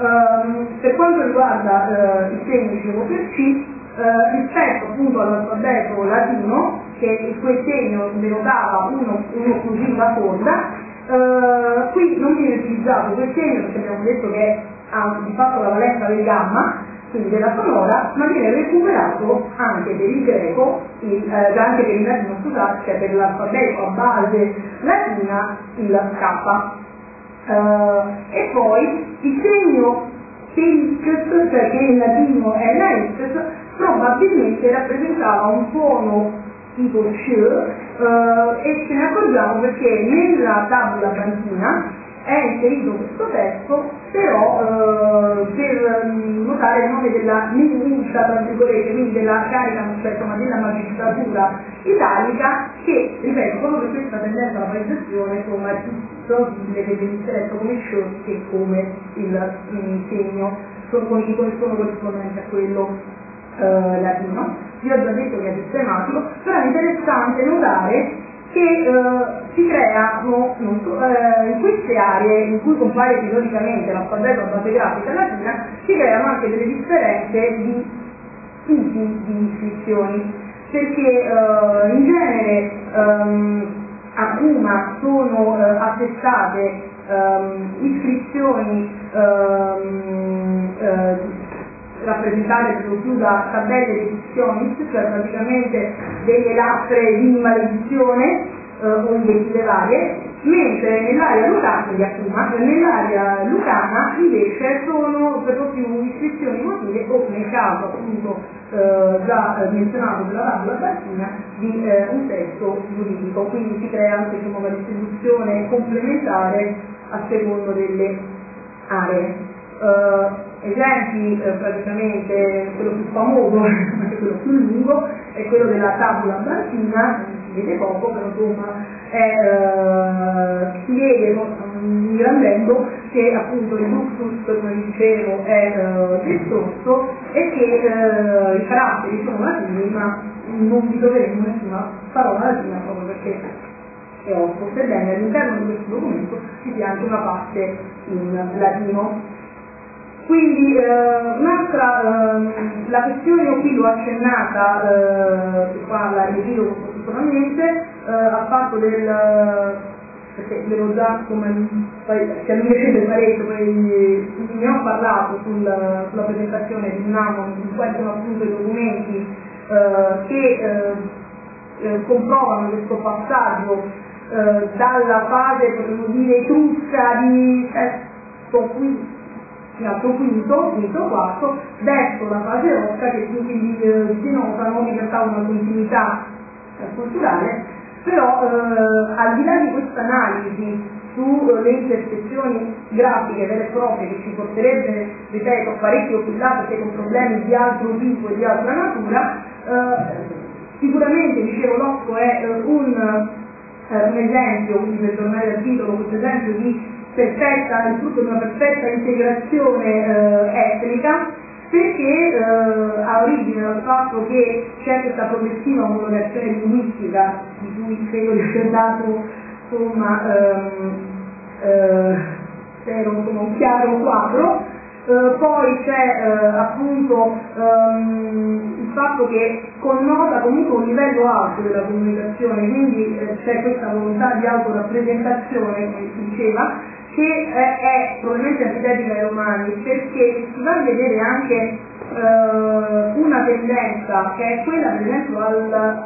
S1: Um, per quanto riguarda uh, i segni dicevo per C, uh, rispetto appunto all'alfabeto latino, che quel segno denotava uno, un'occlusiva corda, uh, qui non viene utilizzato quel segno perché abbiamo detto che ha di fatto la valenza del gamma, quindi della sonora, ma viene recuperato anche per il greco, il, eh, anche per il latino, scusate, cioè per l'alfabeto a base latina, il K. Uh, e poi il segno X, cioè che in latino è la X, probabilmente rappresentava un suono tipo sh uh, e ce ne accorgiamo perché nella tavola banchina è inserito questo testo, però eh, per mm, notare il nome della minuta, tra virgolette, quindi della carica, insomma della magistratura italica, che, ripeto, proprio per questa tendenza alla parizzazione, insomma, è più plausibile che venisse letto come show che come il mm, segno, sono corrispondenti a quello eh, latino. Vi ho già detto che è sistematico, però è interessante notare che eh, si creano eh, in queste aree in cui compare periodicamente l'alfabeto a base grafica latina, si creano anche delle differenze di tipi di iscrizioni, perché eh, in genere ehm, a Cuma sono eh, attestate ehm, iscrizioni ehm, eh, rappresentate per più da tabelle di edizioni, cioè praticamente delle lastre di maledizione eh, o invettive varie, mentre nell'area lucana, nell'area lucana invece sono per lo più iscrizioni emotive o nel caso appunto eh, già menzionato della tavola Bartina di eh, un testo giuridico, quindi si crea anche diciamo, una distribuzione complementare a secondo delle aree. Uh, esempi eh, praticamente quello più famoso, [laughs] quello più lungo, è quello della tabula bantina, si vede poco, però insomma è, eh, si vede mirandendo che appunto il luxus, come dicevo, è eh, distrutto e che eh, i caratteri sono latini, ma non vi troveremo nessuna parola latina proprio perché è otto, sebbene all'interno di questo documento ci sia anche una parte in latino. Quindi eh, un'altra, eh, la questione io qui l'ho accennata, eh, qua la ritiro solamente, a fatto del, perché ve già, come se mi piace parecchio, poi ne ho parlato sul, sulla presentazione di Namo, in cui sono appunto i documenti eh, che eh, comprovano questo passaggio eh, dalla fase, potremmo dire, etrusca di sesto qui l'altro quinto, quinto quarto, verso la fase rossa che eh, denotano in realtà una continuità eh, culturale, però eh, al di là di questa analisi sulle eh, intersezioni grafiche vere e proprie che ci porterebbe, ripeto, parecchio più là perché con problemi di altro tipo e di altra natura, eh, sicuramente, dicevo, l'occo è eh, un, un esempio, quindi per tornare al titolo, questo esempio di perfetta, il frutto di una perfetta integrazione eh, etnica, perché eh, ha origine dal fatto che c'è questa progressiva omologazione linguistica, di cui credo di aver dato insomma, ehm, eh, spero insomma, un chiaro quadro, eh, poi c'è eh, appunto ehm, il fatto che connota comunque un livello alto della comunicazione, quindi eh, c'è questa volontà di autorappresentazione, come si diceva, che è, è probabilmente antitetica ai romani perché si va a vedere anche eh, una tendenza che è quella per esempio al,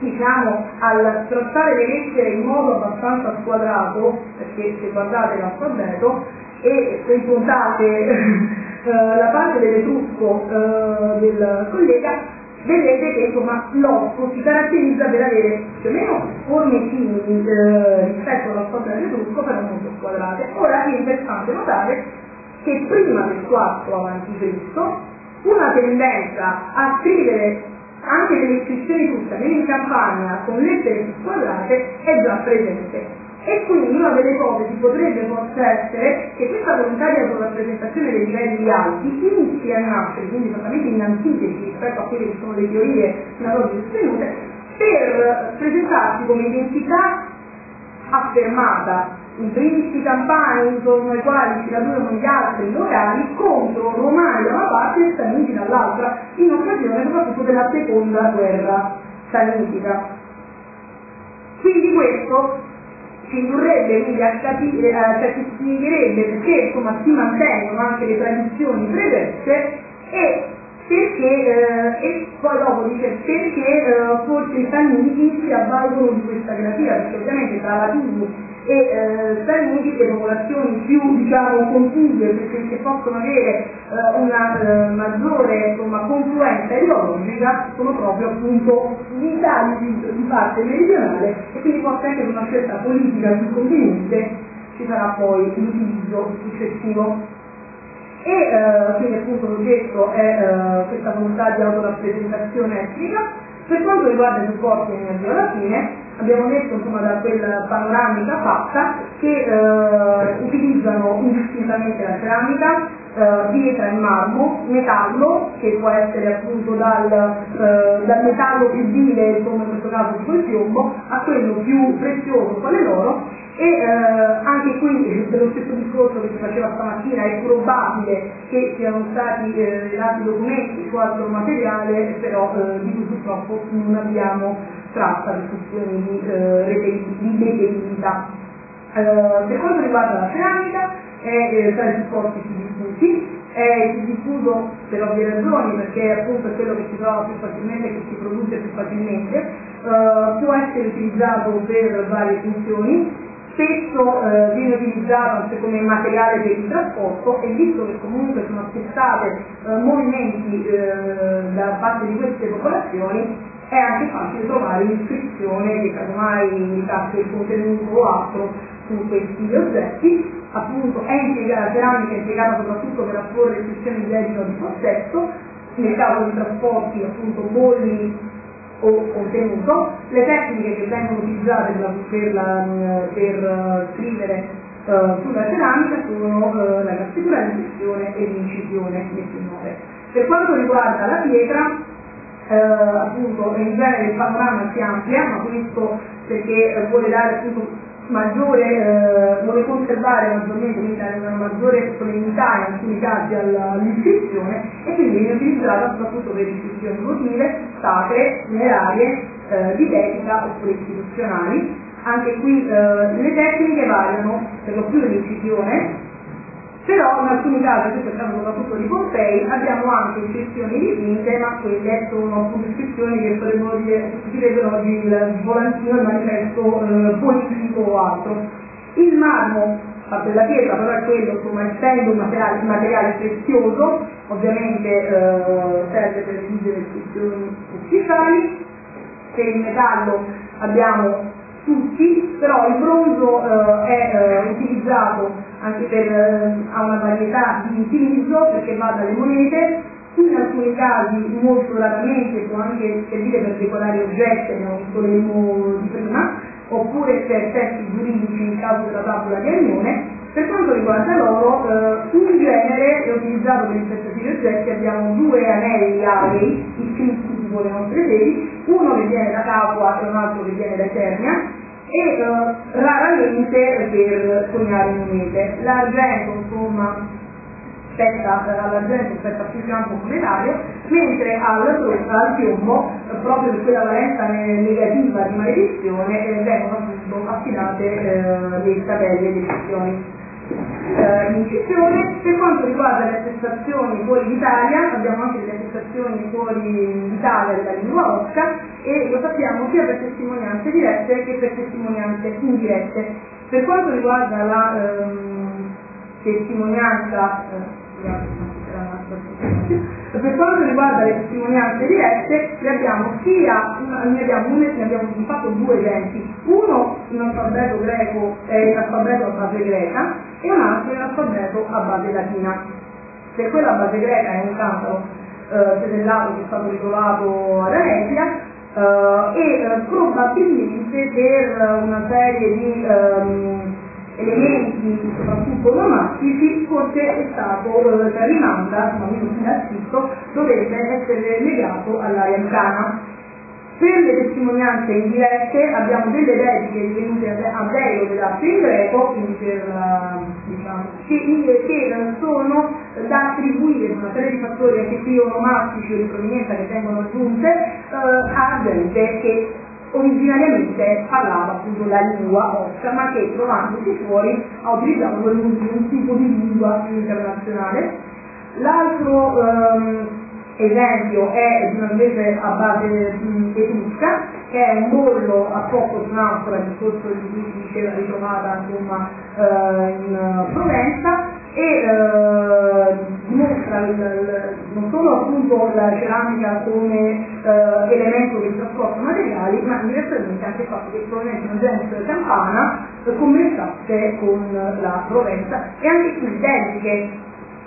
S1: diciamo, al trattare le lettere in modo abbastanza squadrato, perché se guardate l'alfabeto e se contate [laughs] eh, la parte dell'etrusco eh, del collega, vedete che insomma l'osco si caratterizza per avere più o meno forme simili eh, rispetto alla squadra dell'etrusco, però molto squadrate. Ora è interessante notare che prima del 4 avanti Cristo una tendenza a scrivere anche delle iscrizioni tutte in campagna con lettere squadrate è già presente e quindi una delle ipotesi potrebbe forse essere che questa volontà di autorappresentazione dei livelli alti inizi a nascere, quindi esattamente in antitesi rispetto a quelle che sono le teorie fino ad sostenute, per presentarsi come identità affermata i campani intorno ai quali si radunano gli altri locali contro romani da una parte e samniti dall'altra, in occasione soprattutto della seconda guerra sanitica. Quindi questo ci indurrebbe quindi a capire, perché si mantengono anche le tradizioni predette e perché, eh, e poi dopo dice perché eh, forse i Sanniti si avvalgono di questa grafia, perché ovviamente tra latini e eh, Sanniti le popolazioni più diciamo contigue perché che possono avere eh, una eh, maggiore insomma, confluenza ideologica sono proprio appunto gli Itali di, di parte meridionale e quindi forse anche per una scelta politica più conveniente ci sarà poi l'utilizzo successivo e eh, quindi appunto l'oggetto è eh, questa volontà di autorappresentazione etnica. Per quanto riguarda i supporti energia alla fine, abbiamo detto insomma da quella panoramica fatta che eh, utilizzano indistintamente la ceramica, eh, pietra e marmo, metallo, che può essere appunto dal, eh, dal metallo più vile, come in questo caso il piombo, a quello più prezioso, quale l'oro, e eh, anche qui dello stesso discorso che si faceva stamattina è probabile che siano stati eh, dati documenti su altro materiale però eh, di cui purtroppo non abbiamo traccia di questioni di, eh, di deteribilità. Eh, per quanto riguarda la ceramica è eh, tra i supporti più diffusi è diffuso per ovvie ragioni perché appunto è quello che si trova più facilmente e che si produce più facilmente, uh, può essere utilizzato per varie funzioni, spesso eh, viene utilizzato anche come materiale per il trasporto e visto che comunque sono accettate eh, movimenti eh, da parte di queste popolazioni è anche facile trovare un'iscrizione che casomai indicasse il contenuto o altro su questi oggetti. Appunto è impiegata, la ceramica è impiegata soprattutto per apporre iscrizioni di debito di possesso nel caso di trasporti appunto bolli o contenuto, le tecniche che vengono utilizzate per, per, la, per uh, scrivere uh, sulla ceramica sono uh, la cattura, l'impressione e l'incisione nove. Per quanto riguarda la pietra, appunto in genere il panorama si amplia, ma questo perché vuole dare appunto maggiore, eh, vuole conservare maggiormente, una maggiore solennità in alcuni casi all'iscrizione e quindi viene utilizzata soprattutto per iscrizioni votive, sacre, minerarie, eh, di dedica oppure istituzionali, Anche qui eh, le tecniche variano per lo più l'incisione, però in alcuni casi, il caso soprattutto di Pompei, abbiamo anche iscrizioni dipinte, ma quelle sono appunto iscrizioni che potremmo dire, vedono oggi il volantino, il manifesto eh, politico o altro. Il marmo della pietra, però è quello, insomma, essendo un materiale, materiale prezioso, ovviamente eh, serve per esigere iscrizioni ufficiali, per il metallo abbiamo tutti, però il bronzo eh, è eh, utilizzato anche per, eh, ha una varietà di utilizzo perché va dalle monete, in alcuni casi molto raramente può anche servire per decorare oggetti, abbiamo visto l'elmo di prima, oppure per testi giuridici in caso della tavola di Agnone. Per quanto riguarda l'oro, eh, in genere è utilizzato per i di oggetti, abbiamo due anelli alei iscritti tipo le nostre sedi, uno che viene da Capua e un altro che viene da Eternia, e raramente per coniare monete. L'argento, insomma, spetta all'argento spetta più campo monetario, mentre al, al piombo, proprio per quella valenza negativa di maledizione, eh, vengono appunto affidate eh, le tabelle e le eh, incisione. Per quanto riguarda le attestazioni fuori d'Italia, abbiamo anche delle attestazioni fuori d'Italia della lingua osca e lo sappiamo sia per testimonianze dirette che per testimonianze indirette. Per quanto riguarda la ehm, testimonianza, eh, per quanto riguarda le testimonianze dirette, ne abbiamo sia, ne abbiamo, ne abbiamo fatto due esempi, uno in alfabeto greco e in alfabeto a base greca e un altro in alfabeto a base latina. Per quella a base greca è un cancro eh, sedellato che è stato ritrovato ad Anesia eh, e eh, probabilmente per una serie di ehm, elementi soprattutto onomastici forse è stato eh, rimanda, ma meno innanzitutto, dovrebbe essere legato all'area lucana. Per le testimonianze indirette abbiamo delle dediche rivenute a Deo dell'arte in greco, quindi per, eh, diciamo, che, che, sono da attribuire una serie di fattori anche qui onomastici o di provenienza che vengono aggiunte eh, a gente che originariamente parlava appunto la lingua osca, ma che trovandosi fuori ha utilizzato un tipo di lingua internazionale. L'altro ehm, esempio è invece a base etrusca, che è un bollo a poco di un'ancora, il discorso di cui si diceva ritrovata insomma, eh, in Provenza, e eh, dimostra il, il, non solo appunto la ceramica come eh, elemento di trasporto materiali, ma direttamente anche il fatto che proveniente da gente campana eh, commentasse con la Provenza e anche qui identiche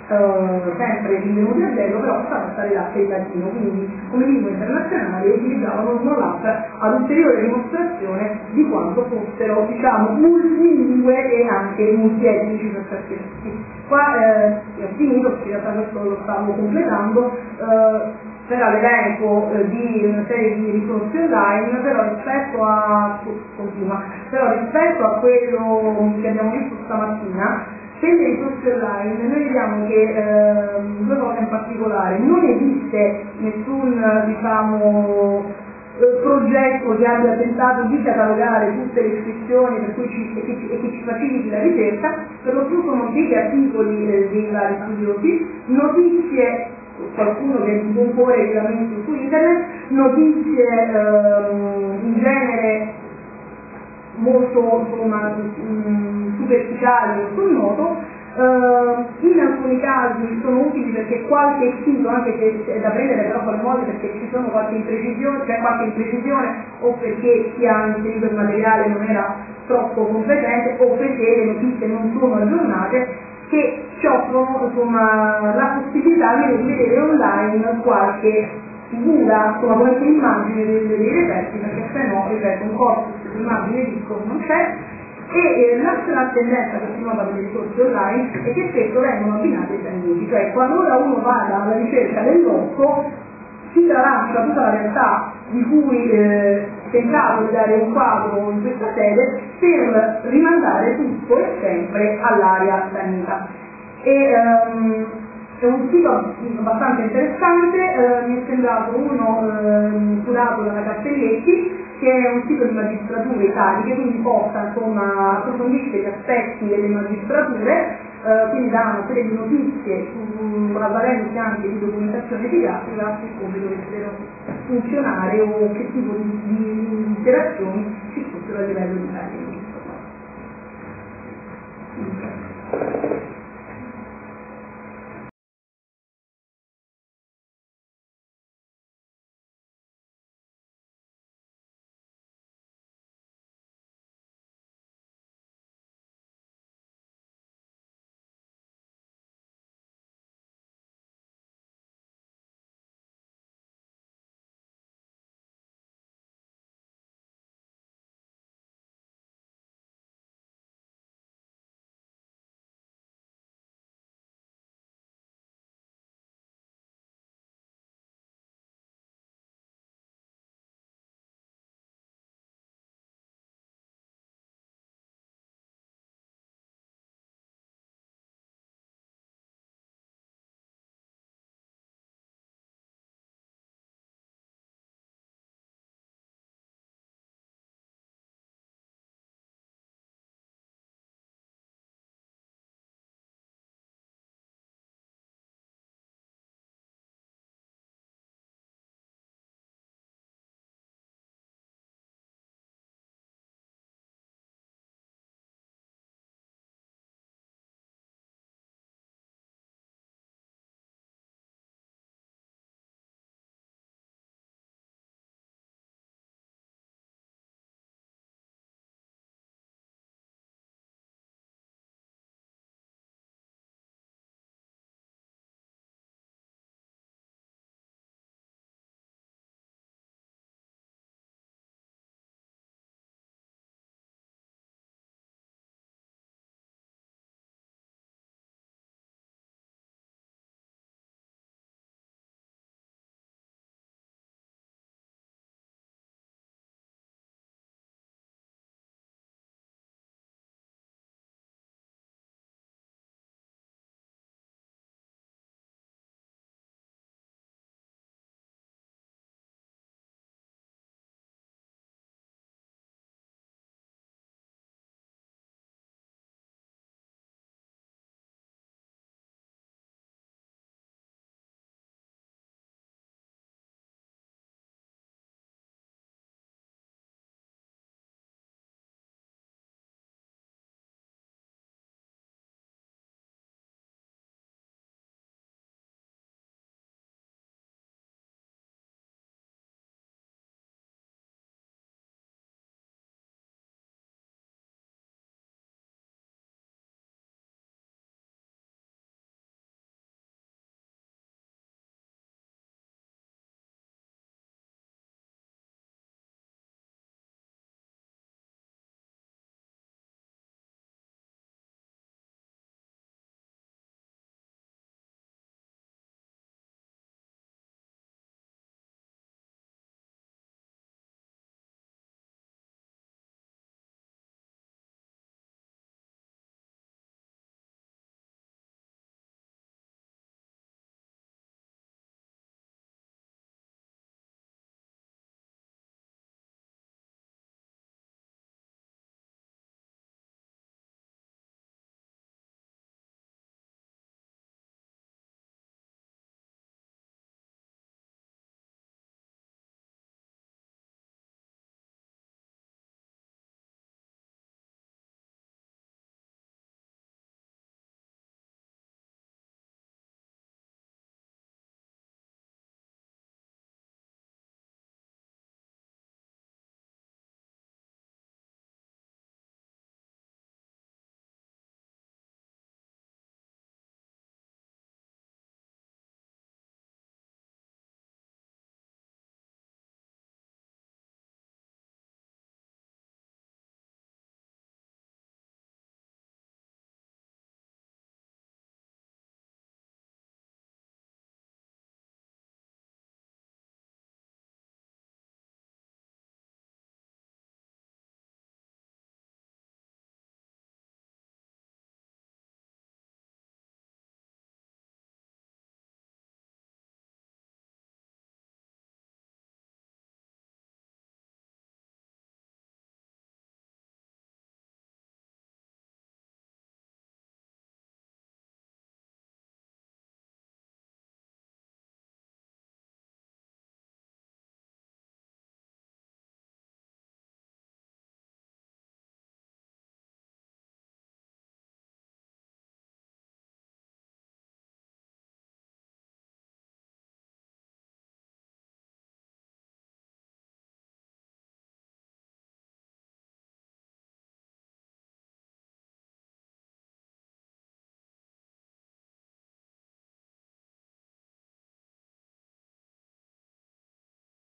S1: Uh, sempre rinvenuti a bello, però facciamo stare l'arte il latino, quindi come lingua internazionale utilizzavano l'altra ad ulteriore dimostrazione di quanto fossero, diciamo, multilingue e anche multietnici per certi versi. Qua eh, ho finito, perché in realtà questo lo stavo completando, eh, c'era l'elenco eh, di una serie di risorse online, però rispetto a, continua, però rispetto a quello che abbiamo visto stamattina, per le risorse online noi vediamo che eh, due cose in particolare, non esiste nessun diciamo, eh, progetto che abbia tentato di catalogare tutte le iscrizioni per cui ci, e, che ci, e che ci faciliti la ricerca, per lo più sono degli articoli eh, dei vari studiosi, notizie qualcuno che compone regolamenti su internet, notizie eh, in genere molto insomma, mh, superficiali. O sul noto, Uh, in alcuni casi sono utili perché qualche sito, anche se è da prendere però con le perché ci sono qualche imprecisione, c'è qualche imprecisione o perché chi ha inserito il materiale non era troppo competente o perché le notizie non sono aggiornate, che ci offrono insomma, la possibilità di rivedere online qualche figura, insomma qualche immagine dei, dei reperti, perché se no, ripeto, un corpus di immagine disco non c'è, e eh, l'altra tendenza che si nota per i corsi online è che spesso vengono abbinati ai segni, cioè qualora uno vada alla ricerca dell'occo si tralascia tutta la realtà di cui eh, tentavo di dare un quadro in questa sede per rimandare tutto e sempre all'area sanita. E, um, è un sito abbastanza interessante, eh, mi è sembrato uno eh, curato dalla Castelletti, che è un sito di magistrature italiche, quindi porta, insomma, approfondisce gli aspetti delle magistrature, eh, quindi dà una serie di notizie mm, avvalendosi anche di documentazione didattica su come dovessero funzionare o che tipo di, di interazioni ci fossero a livello di Italia.